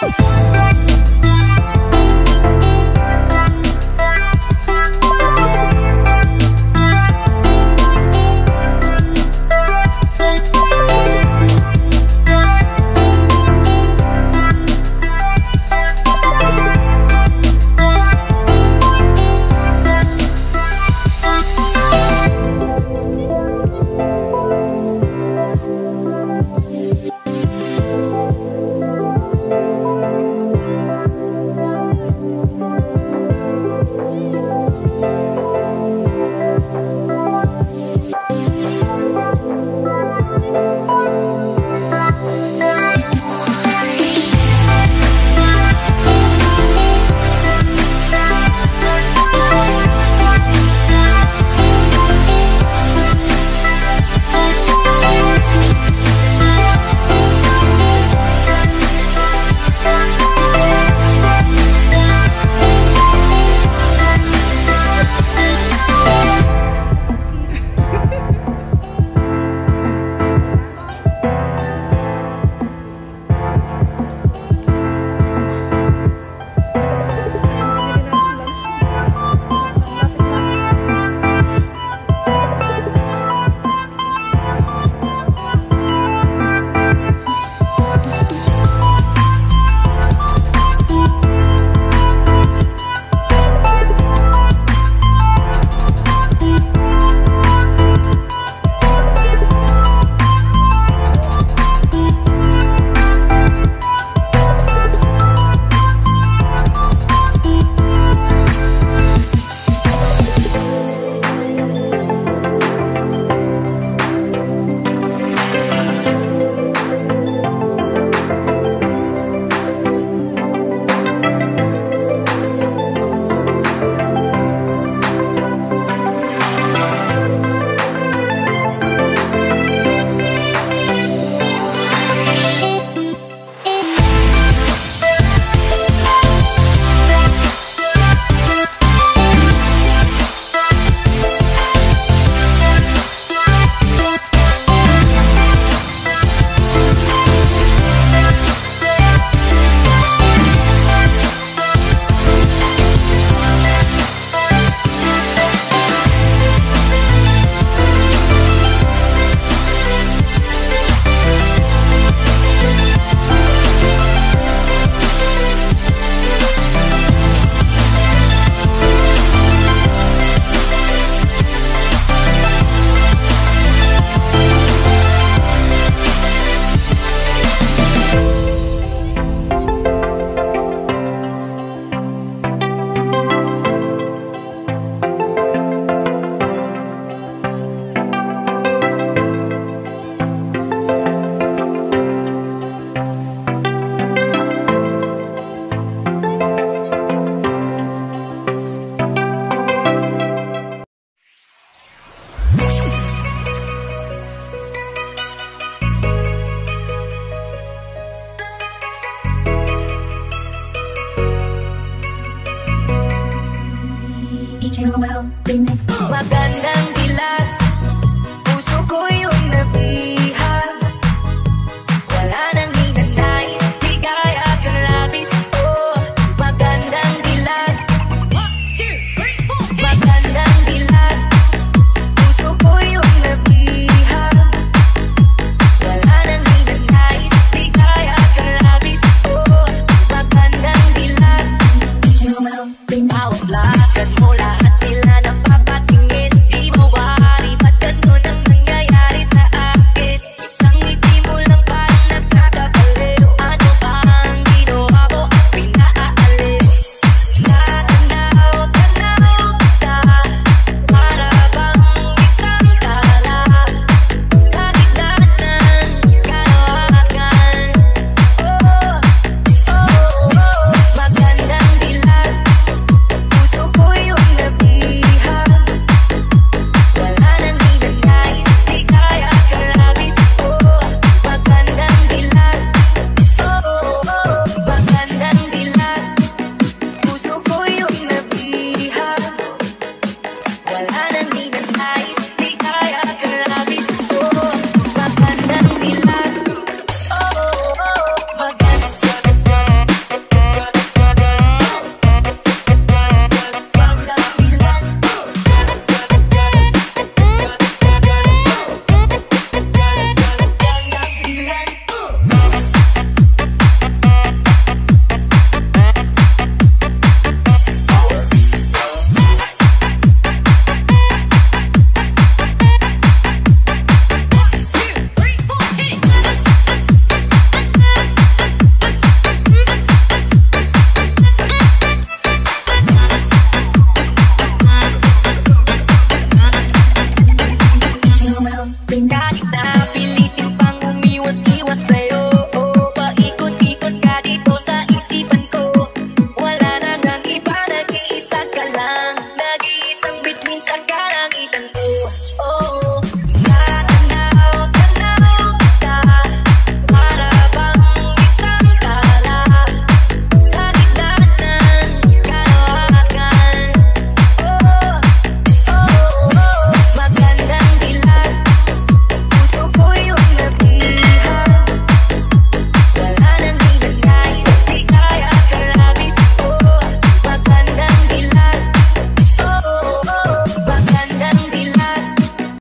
Magandang Wakanda.